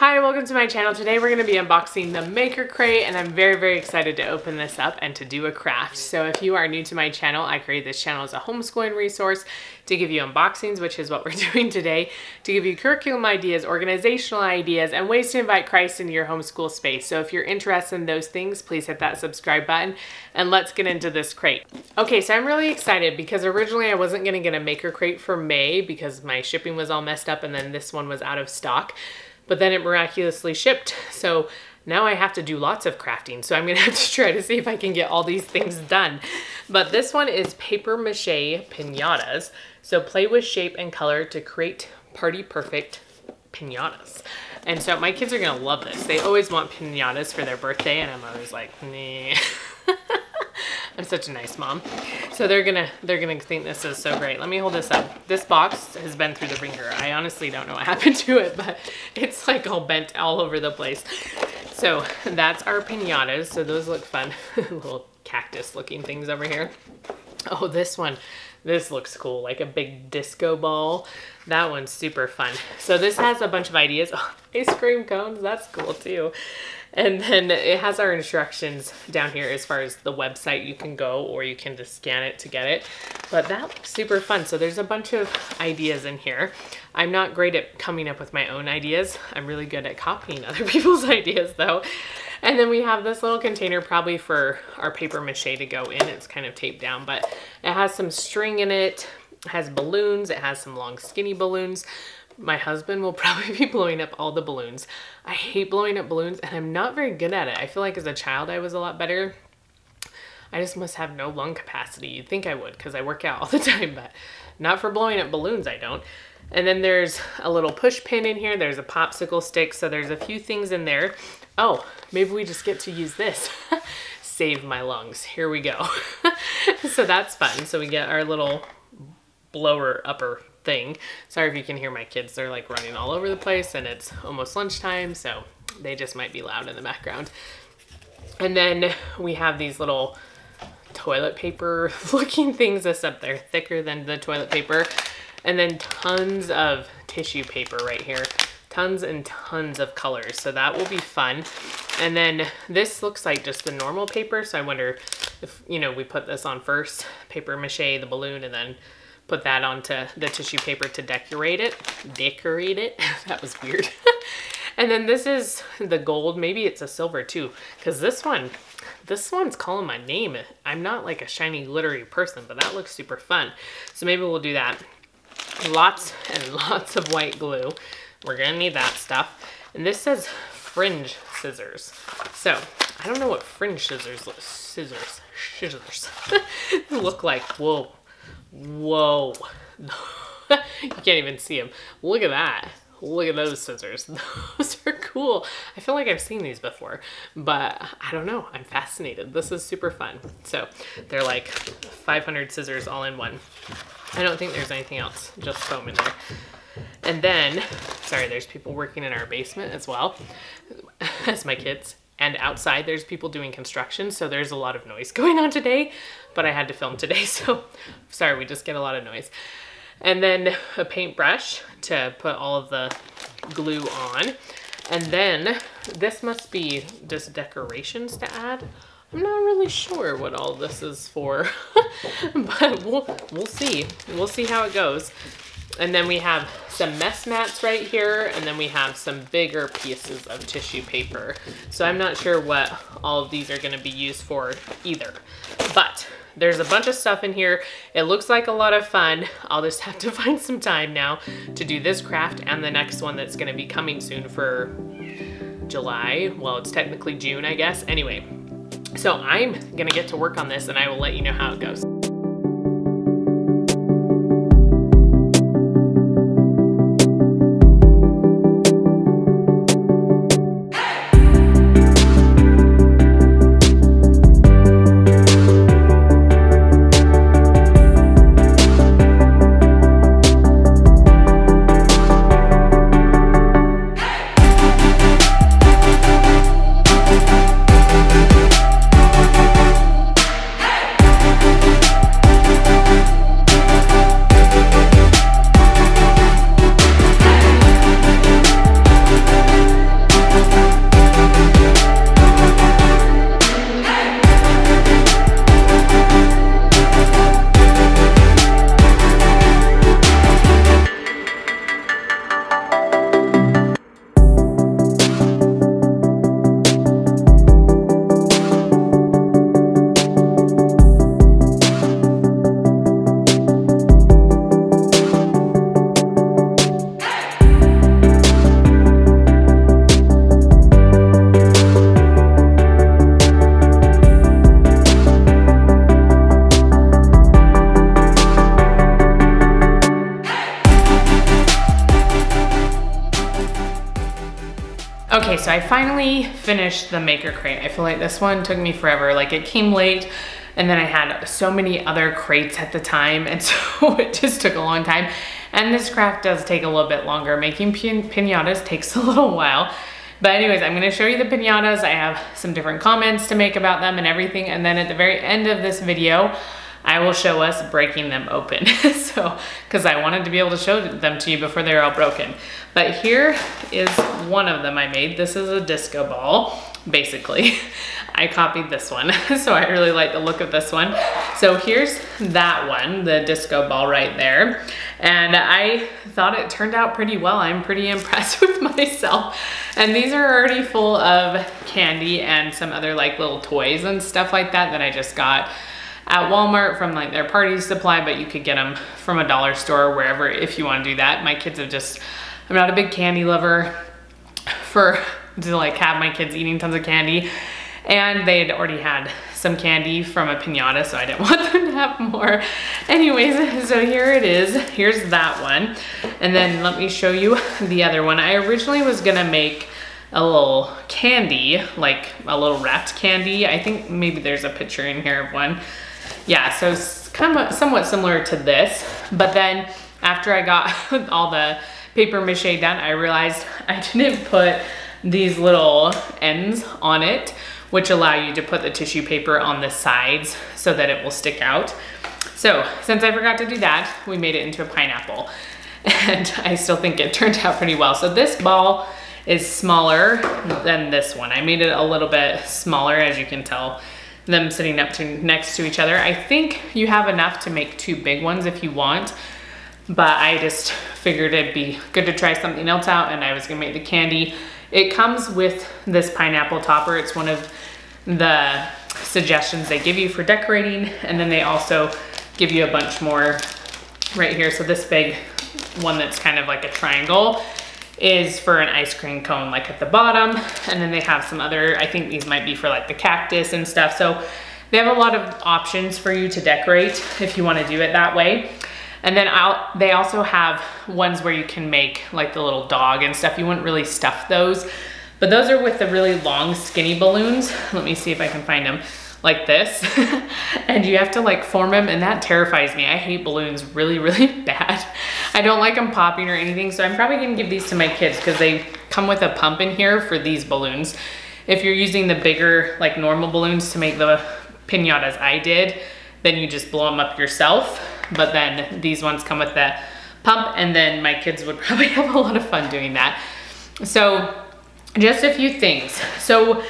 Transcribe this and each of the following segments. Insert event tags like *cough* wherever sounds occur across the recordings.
Hi, welcome to my channel. Today we're going to be unboxing the Maker Crate and I'm very, very excited to open this up and to do a craft. So if you are new to my channel, I create this channel as a homeschooling resource to give you unboxings, which is what we're *laughs* doing today, to give you curriculum ideas, organizational ideas, and ways to invite Christ into your homeschool space. So if you're interested in those things, please hit that subscribe button and let's get into this crate. Okay, so I'm really excited because originally I wasn't going to get a Maker Crate for May because my shipping was all messed up and then this one was out of stock but then it miraculously shipped. *laughs* So now I have to do lots of crafting. So I'm gonna *laughs* have to try to see if I can get all these things done. But this one is paper mache pinatas. So play with shape and color to create party perfect pinatas. And so my kids are gonna love this. They always want pinatas for their birthday and I'm always like, nah. *laughs* I'm such a nice mom. So they're gonna they're gonna think this is so great. Let me hold this up. This box has been through the wringer. I honestly don't know what *laughs* happened to it, but it's like all bent all over the place. So that's our pinatas. So those look fun. *laughs* Little cactus looking things over here. Oh, this one. This looks cool, like a big disco ball. That one's super fun. So this has a bunch of ideas. *laughs* Oh, ice cream cones, that's cool too. And then it has our instructions down here as far as the website you can go or you can just scan it to get it. But that looks super fun. So there's a bunch of ideas in here. I'm not great at coming up with my own ideas. I'm really good at copying *laughs* other people's ideas though. And then we have this little container probably for our paper mache to go in. It's kind of taped down, but it has some string in it. It has balloons. It has some long skinny balloons my husband will *laughs* probably be blowing up all the balloons. I hate blowing up balloons and I'm not very good at it. I feel like as a child I was a lot better. I just must have no lung capacity. You'd think I would because I work out *laughs* all the time, but not for blowing up balloons, I don't. And then there's a little push pin in here. There's a popsicle stick. So there's a few things in there. Oh, maybe we just get to use this. *laughs* Save my lungs. Here we go. so that's fun. So we get our little blower upper thing. Sorry if you can hear my kids. They're like running all over the place and it's almost lunchtime, so they just might be loud in the background. And then we have these little toilet paper *laughs* looking things this up there, thicker than the toilet paper. And then tons of tissue paper right here. Tons and tons of colors. So that will be fun. And then this looks like just the normal paper. So I wonder if, you know, we put this on first, paper mache, the balloon, and then put that onto the tissue paper to decorate it. Decorate it. *laughs* that was weird. *laughs* and then this is the gold. Maybe it's a silver too. Because this one, this one's calling my name. I'm not like a shiny glittery person, but that looks super fun. So maybe we'll do that. Lots and *laughs* lots of white glue. We're gonna need that stuff. And this says fringe scissors. So I don't know what fringe scissors, scissors, scissors look like. Whoa, Whoa. *laughs* you can't even see them. Look at that. Look at those scissors. *laughs* Those are cool. I feel like I've seen these before, but I don't know. I'm fascinated. This is super fun. So they're like 500 scissors all in one. I don't think there's anything else, just foam in there. And then, sorry, there's people working in our basement as well *laughs* as my kids. And outside there's people doing construction, so there's a lot of noise *laughs* going on today, but I had to film today, *laughs* so sorry, we just get a lot of noise. And then a paintbrush to put all of the glue on. And then this must be just decorations to add. I'm not really sure what all this is for, *laughs* but we'll, we'll see. We'll see how it goes. And then we have some mess mats right here, and then we have some bigger pieces of tissue paper. So I'm not sure what all of these are gonna be used for either. But there's a bunch of stuff in here. It looks like a lot of fun. I'll just have to *laughs* find some time now to do this craft and the next one that's gonna be coming soon for July. Well, it's technically June, I guess. Anyway, so I'm gonna get to work on this and I will let you know how it goes. So I finally finished the maker crate. I feel like this one took me forever. Like it came late and then I had so many other crates at the time and *laughs* so it just took a long time. And this craft does take a little bit longer. Making pin pinatas takes *laughs* a little while. But anyways, I'm gonna show you the pinatas. I have some different comments to make about them and everything. And then at the very end of this video, I will show us breaking them open. *laughs* so, because I wanted to be able to show them to you before they're all broken. But here is one of them I made. This is a disco ball, basically. *laughs* I copied this one, *laughs* so I really like the look of this one. So here's that one, the disco ball right there. And I thought it turned out pretty well. I'm pretty impressed with myself. And these are already full of candy and some other like little toys and stuff like that that I just got at Walmart from like their party supply, but you could get them from a dollar store or wherever if you want to do that. My kids have just, I'm not a big candy lover for *laughs* to like have my kids eating tons of candy and they had already had some candy from a pinata, so I didn't *laughs* want them to have more. Anyways, *laughs* so here it is. Here's that one. And then let me show you the other one. I originally was gonna make a little candy, like a little wrapped candy. I think maybe there's a picture in here of one. Yeah, so kind of somewhat similar to this, but then after I got *laughs* all the paper mache done, I realized I didn't put these little ends on it which allow you to put the tissue paper on the sides so that it will stick out. So since I forgot to do that, we made it into a pineapple. *laughs* And I still think it turned out pretty well. So this ball is smaller than this one. I made it a little bit smaller, as you can tell them sitting up to next to each other. I think you have enough to make two big ones if you want, but I just figured it'd be good to try something else out and I was gonna make the candy it comes with this pineapple topper. It's one of the suggestions they give you for decorating. And then they also give you a bunch more right here. So this big one that's kind of like a triangle is for an ice cream cone like at the bottom. And then they have some other, I think these might be for like the cactus and stuff. So they have a lot of options for you to decorate if you wanna do it that way. And then I'll, they also have ones where you can make like the little dog and stuff. You wouldn't really stuff those, but those are with the really long skinny balloons. Let me see if I can find them like this. *laughs* and you have to like form them and that terrifies me. I hate balloons really, really *laughs* bad. I don't like them popping or anything. So I'm probably gonna give these to my kids because they come with a pump in here for these balloons. If you're using the bigger like normal balloons to make the pinatas I did, then you just blow them up yourself but then these ones come with the pump and then my kids would *laughs* probably have a lot of fun doing that. So just a few things. So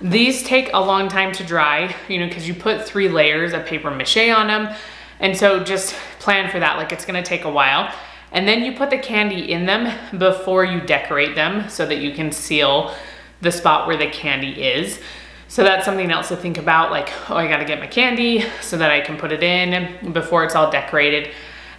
these take a long time to dry, you know, because you put three layers of paper mache on them. And so just plan for that, like it's gonna take a while. And then you put the candy in them before you decorate them so that you can seal the spot where the candy is. So that's something else to think about, like, oh, I gotta get my candy so that I can put it in before it's all decorated.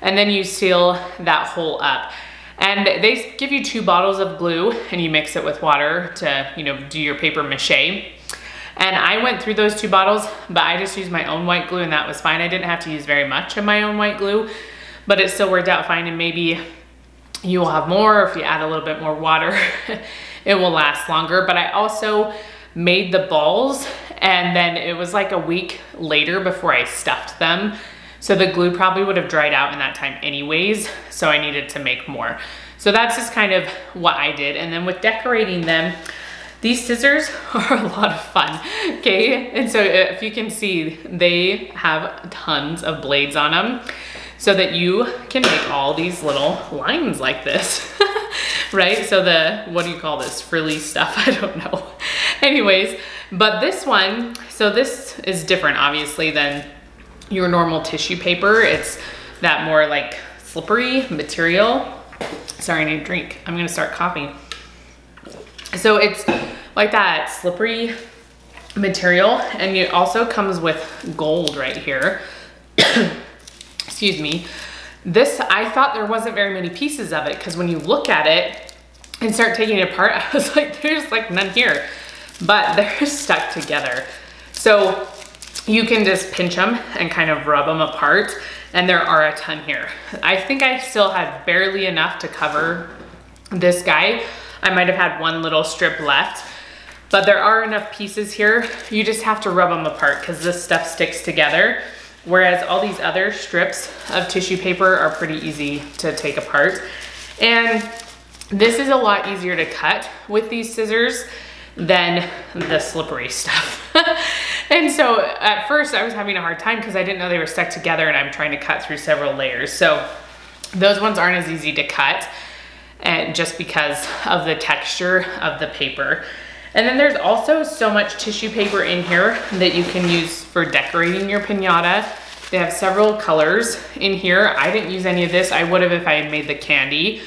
And then you seal that hole up. And they give you two bottles of glue and you mix it with water to, you know, do your paper mache. And I went through those two bottles, but I just used my own white glue and that was fine. I didn't have to use very much of my own white glue, but it still worked out fine. And maybe you will have more if you add a little bit more water, *laughs* it will last longer. But I also made the balls and then it was like a week later before I stuffed them. So the glue probably would have dried out in that time anyways, so I needed to make more. So that's just kind of what I did. And then with decorating them, these scissors *laughs* are a lot of fun, okay? And so if you can see, they have tons of blades on them so that you can make all these little lines like this, *laughs* right? So the, what do you call this, frilly stuff? *laughs* I don't know. Anyways, but this one, so this is different obviously than your normal tissue paper. It's that more like slippery material. Sorry, I need a drink. I'm gonna start coughing. So it's like that slippery material and it also comes with gold right here. *coughs* Excuse me. This, I thought there wasn't very many pieces of it because when you look at it and start taking it apart, *laughs* I was like, there's like none here but they're *laughs* stuck together. So you can just pinch them and kind of rub them apart and there are a ton here. I think I still had barely enough to cover this guy. I might have had one little strip left. But there are enough pieces here. You just have to rub them apart because this stuff sticks together. Whereas all these other strips of tissue paper are pretty easy to take apart. And this is a lot easier to cut with these scissors than the slippery stuff. *laughs* and so at first I was having a hard time because I didn't know they were stuck together and I'm trying to cut through several layers. So those ones aren't as easy to cut and just because of the texture of the paper. And then there's also so much tissue paper in here that you can use for decorating your pinata. They have several colors in here. I didn't use any of this. I would have if I had made the candy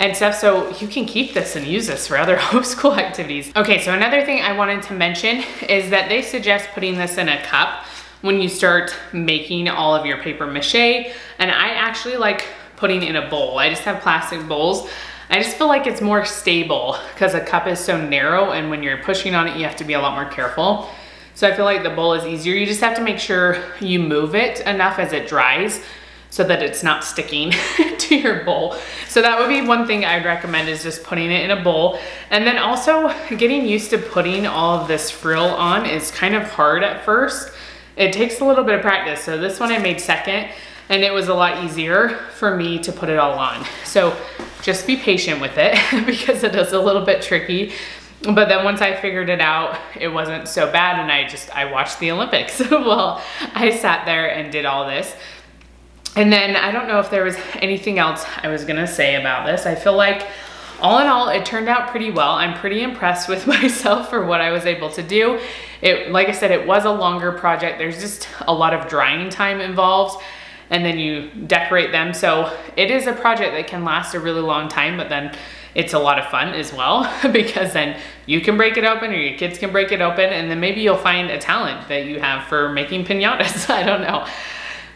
and stuff. So you can keep this and use this for other *laughs* homeschool activities. Okay, so another thing I wanted to mention is that they suggest putting this in a cup when you start making all of your paper mache. And I actually like putting in a bowl. I just have plastic bowls. I just feel like it's more stable because a cup is so narrow and when you're pushing on it, you have to be a lot more careful. So I feel like the bowl is easier. You just have to make sure you move it enough as it dries so that it's not sticking *laughs* to your bowl. So that would be one thing I'd recommend is just putting it in a bowl. And then also getting used to putting all of this frill on is kind of hard at first. It takes a little bit of practice. So this one I made second and it was a lot easier for me to put it all on. So just be patient with it *laughs* because it is a little bit tricky. But then once I figured it out, it wasn't so bad and I just, I watched the Olympics *laughs* while I sat there and did all this. And then I don't know if there was anything else I was gonna say about this. I feel like all in all, it turned out pretty well. I'm pretty impressed with *laughs* myself for what I was able to do. It, like I said, it was a longer project. There's just a lot of drying time involved and then you decorate them. So it is a project that can last a really long time, but then it's a lot of fun as well *laughs* because then you can break it open or your kids can break it open and then maybe you'll find a talent that you have for making pinatas. *laughs* I don't know.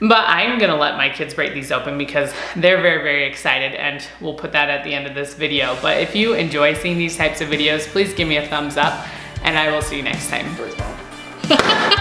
But I'm gonna let my kids break these open because they're very, very excited and we'll put that at the end of this video. But if you enjoy seeing these types of videos, please give me a thumbs up and I will see you next time. *laughs*